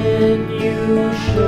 then you should.